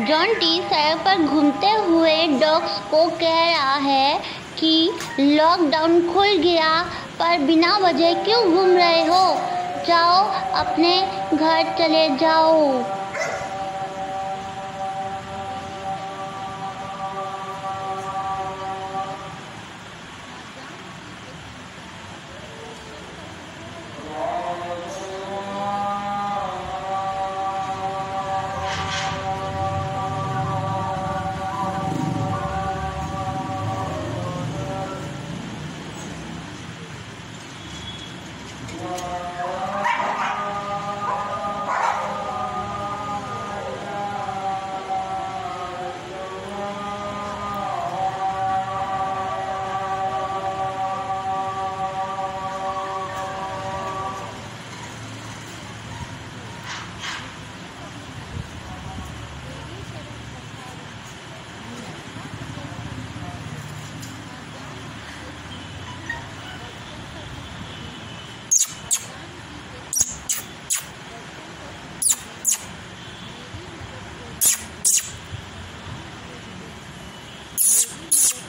Jonty सड़क पर घूमते हुए डॉग्स को कह रहा है कि लॉकडाउन खुल गया, पर बिना वजह क्यों घूम रहे हो? जाओ, अपने घर चले जाओ। Woo!